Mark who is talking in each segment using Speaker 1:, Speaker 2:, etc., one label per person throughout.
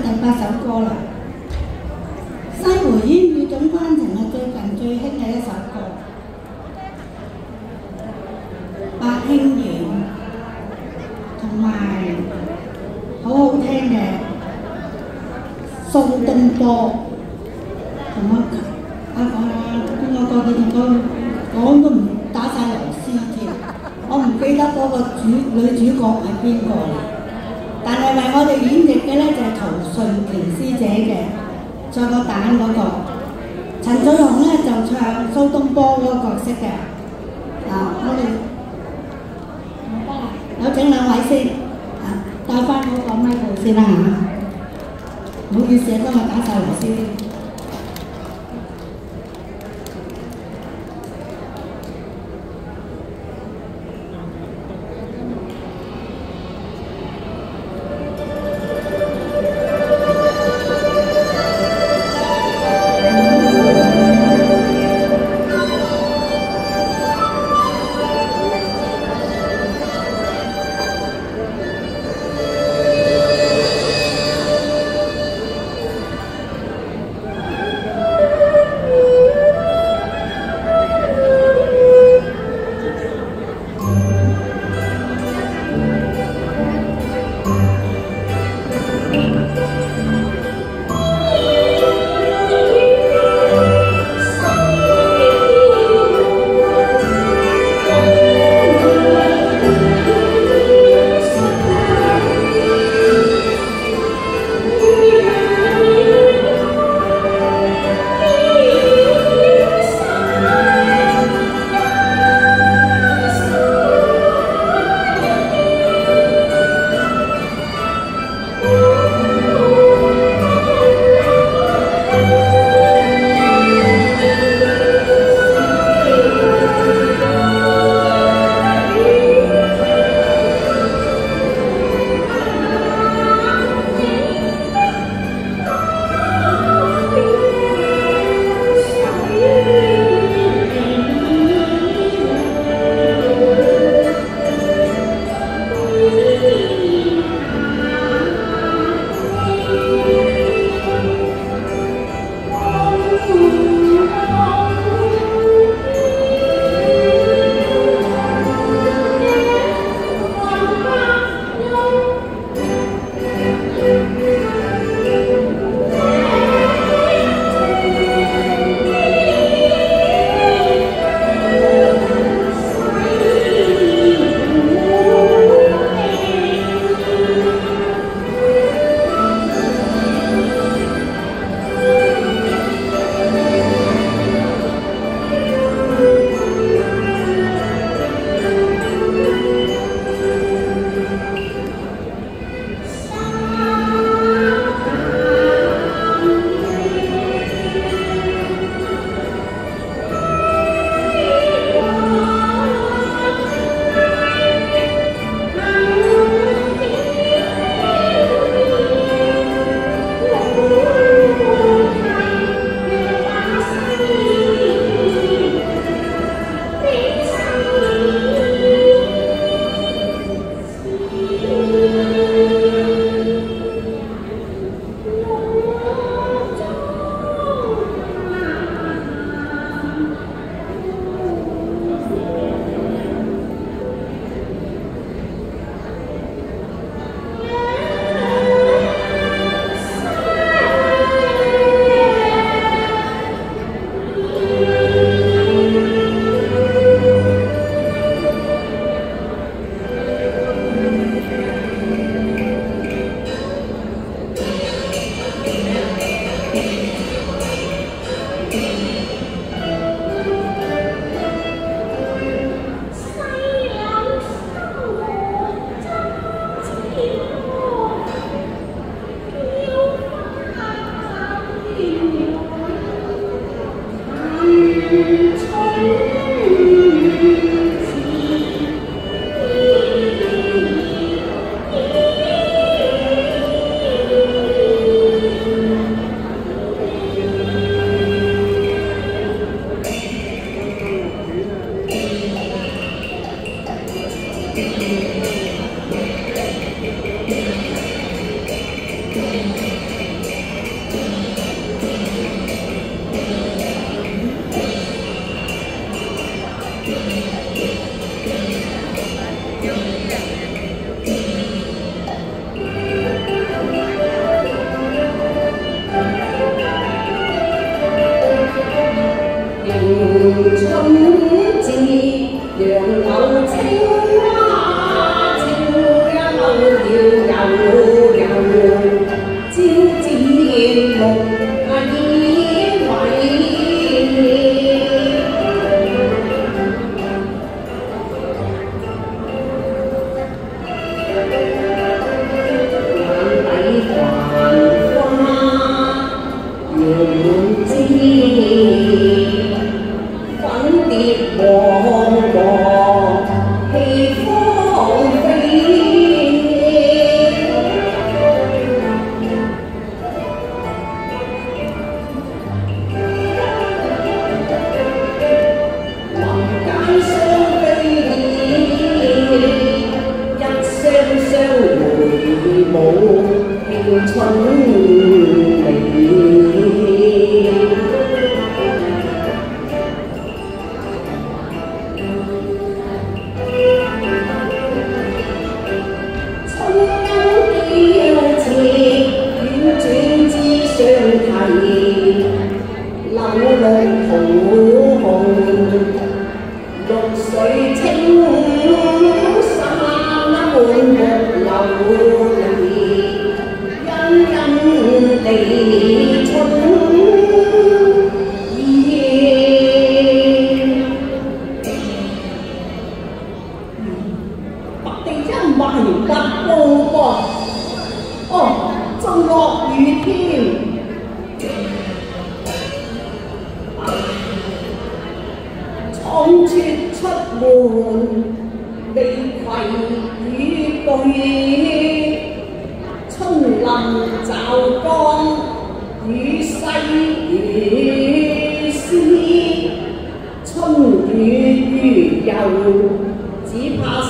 Speaker 1: 第八首歌啦，《西湖煙雨總關情》係最近最興嘅一首歌，百興園同埋好好聽嘅蘇東坡，同我啊講啊邊個歌佢同我講都唔打晒螺絲添，我唔記得嗰個主女主角係邊個啦。但係為我哋演繹嘅咧就係陶順田師姐嘅再個蛋嗰、個，陳祖雄咧就唱蘇東坡嗰個角色嘅，啊我哋有請兩位先，啊帶翻嗰個咪號先啦嚇，唔好意思啊，今日打晒螺絲。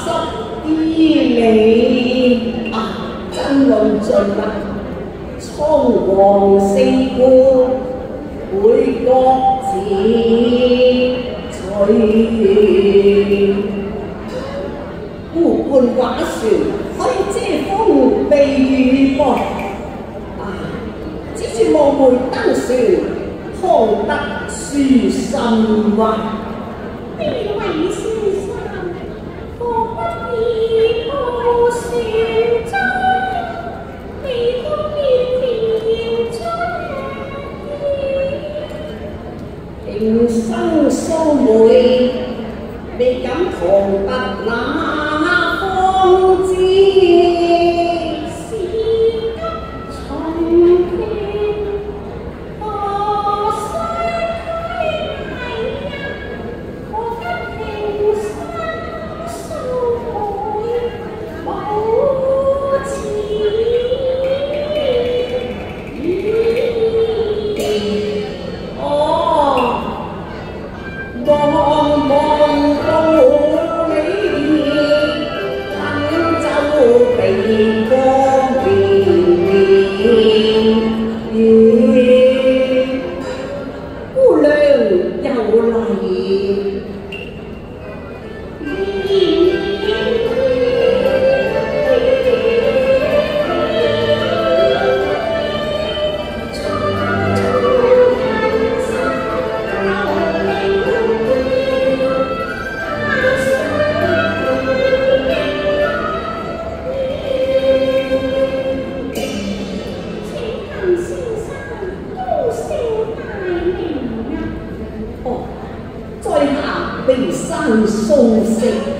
Speaker 2: 失意你啊，爭論盡啦，倉皇四顧，每各自取。孤畔寡船，揮之風避雨噃。啊，只住望梅登船，方得舒心懷。and 先生高姓大名啊。哦在下眉山素食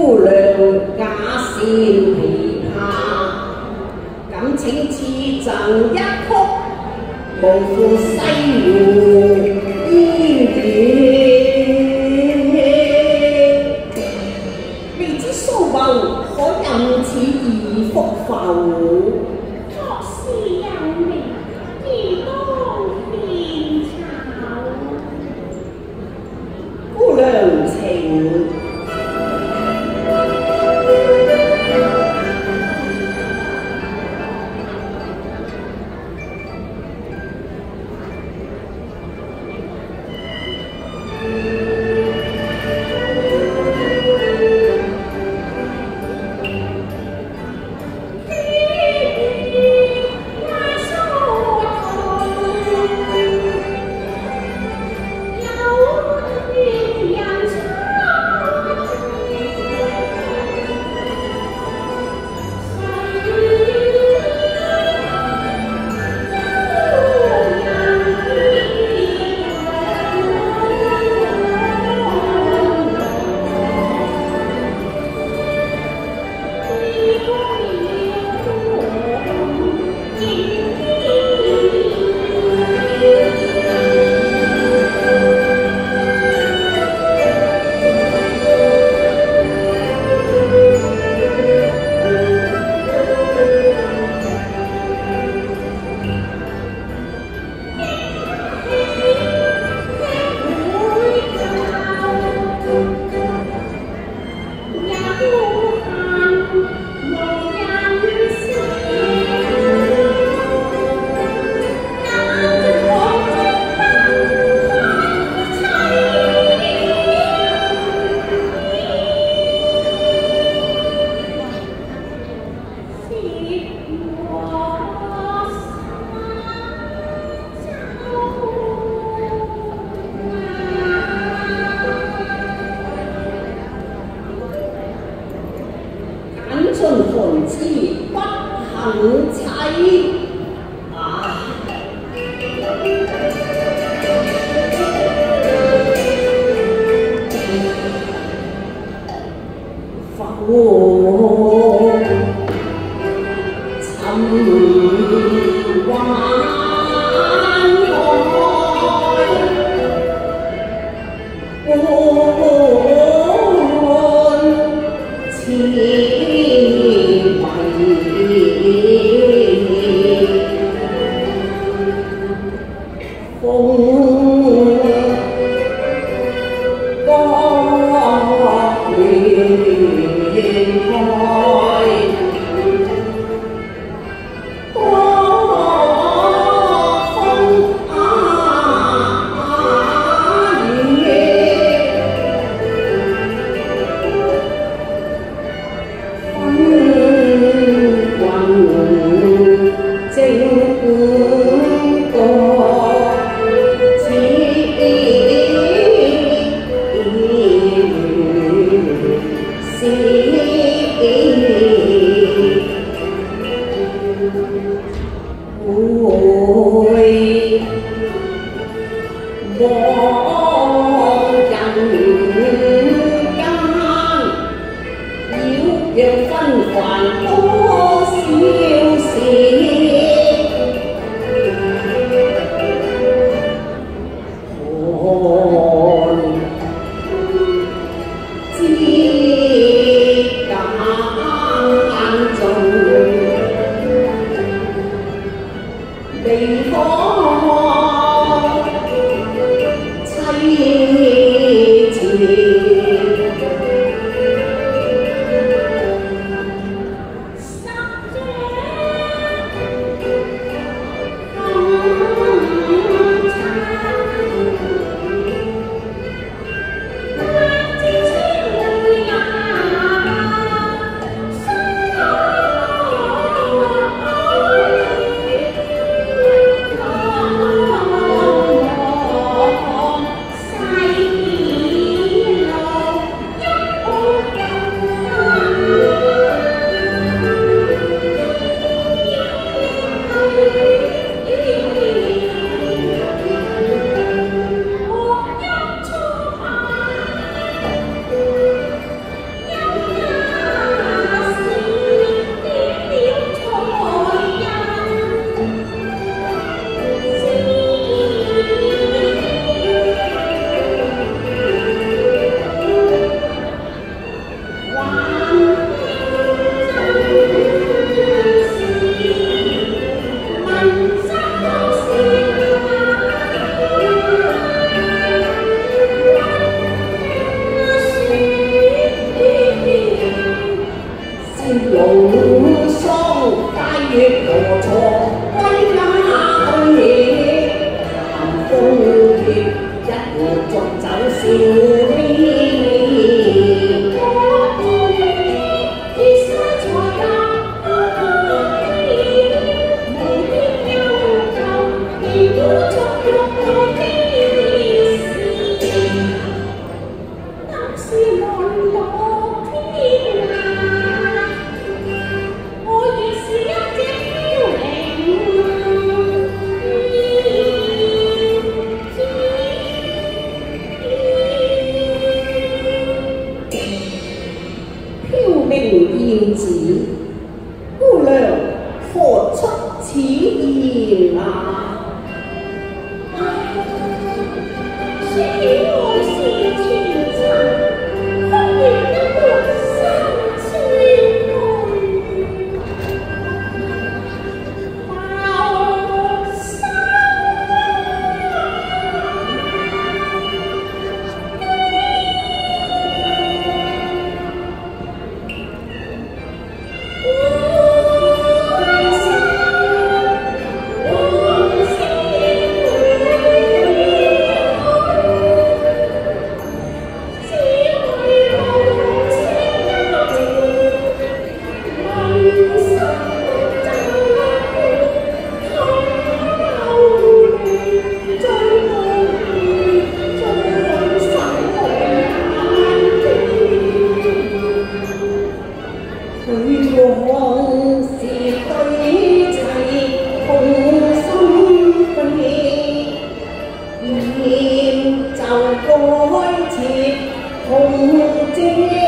Speaker 2: 姑娘假善琵琶，感情似赠一曲，无负西湖烟雨。未知苏梦可任此二福浮？ 上高枝，紅枝。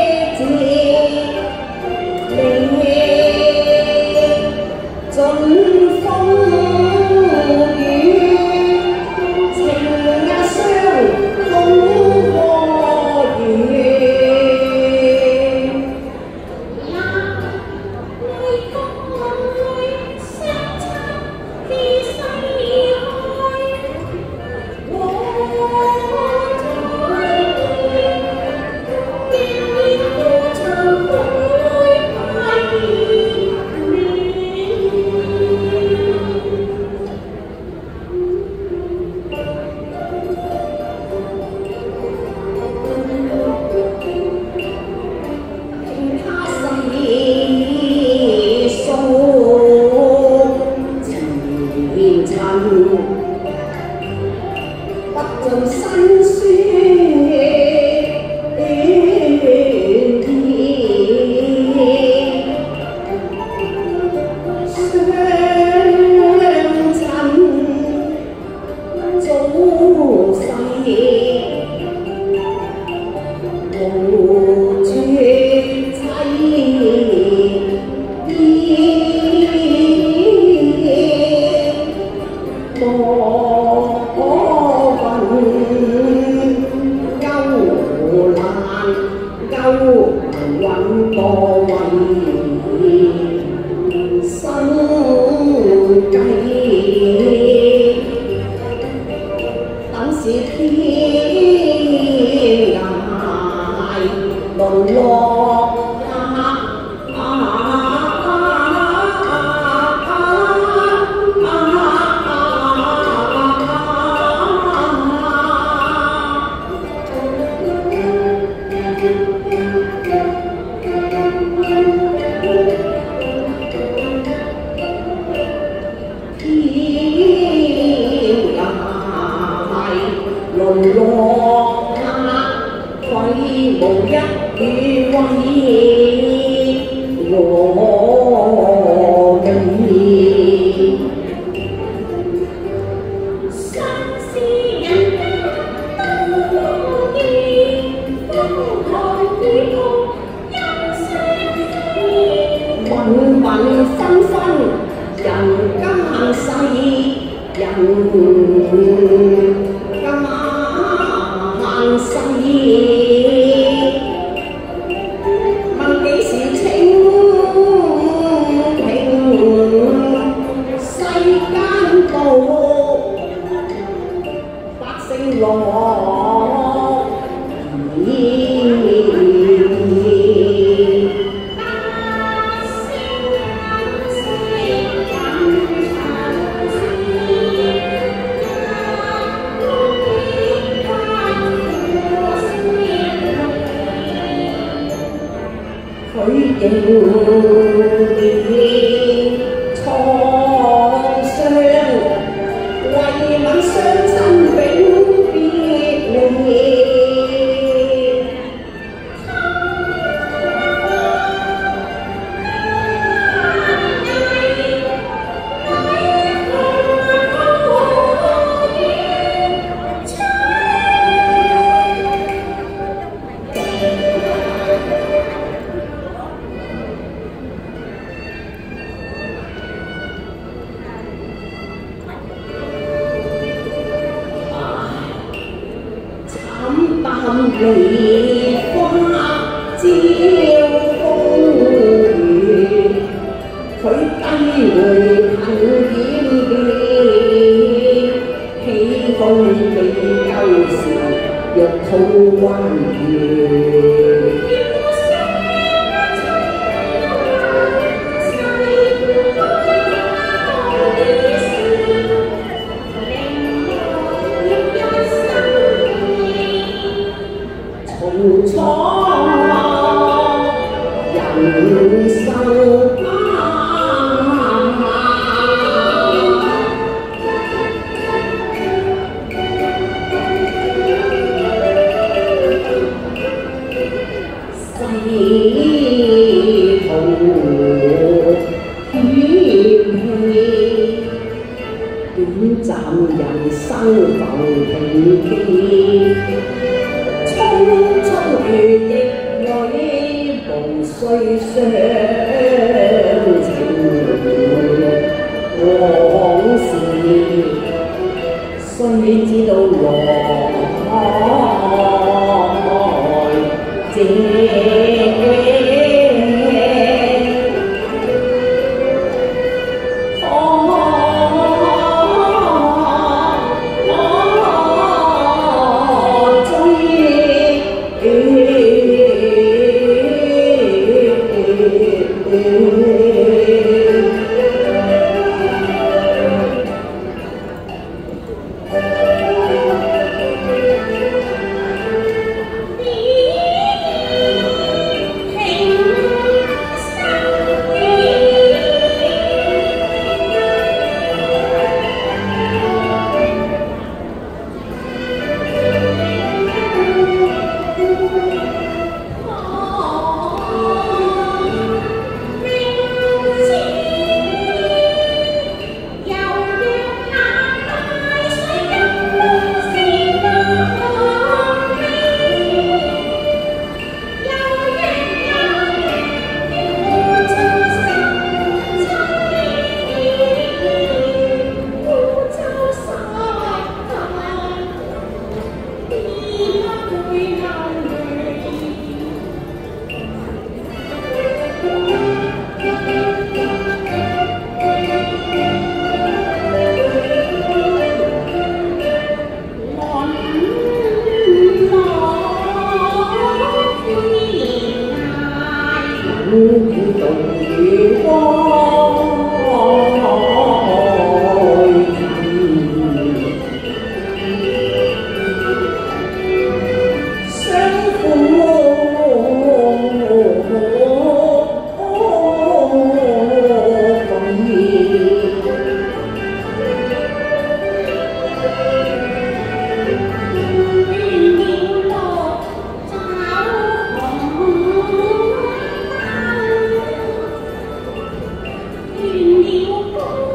Speaker 2: Amen. comigo.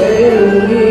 Speaker 2: Thank you.